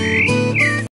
me.